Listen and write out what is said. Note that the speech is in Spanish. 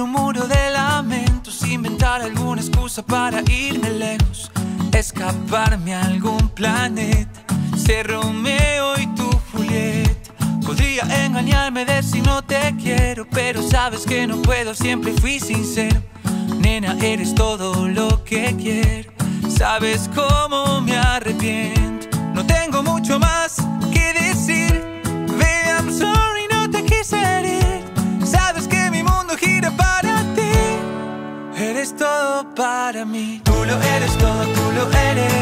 un muro de lamentos, inventar alguna excusa para irme lejos, escaparme a algún planeta, ser Romeo y tu Julieta. Podría engañarme, decir no te quiero, pero sabes que no puedo, siempre fui sincero. Nena, eres todo lo que quiero, sabes cómo me arrepiento. No tengo mucho más todo para mí. Tú lo eres todo, tú lo eres,